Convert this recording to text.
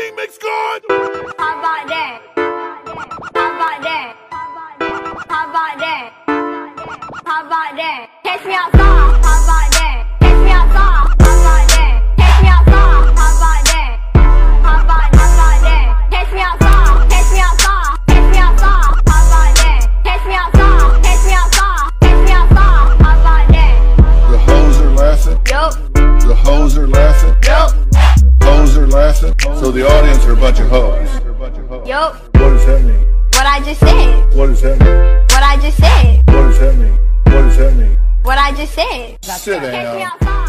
the weed makes good. How about that? How about that? How about that? How about that? Catch me outside. How about that? Catch me outside. How about that? Catch me outside. How about that? How about how about that? Catch me outside. Catch me outside. Catch me outside. How about that? Catch me outside. Catch me outside. Catch me outside. How about that? The hoes are laughing. Yup. The hoes are laughing. Yup. Hoes are laughing. So the audience are a bunch of hoes. Yup. What does that mean? What I just said. What does that mean? What I just said. What does that mean? What does that mean? What I just said. Sit down.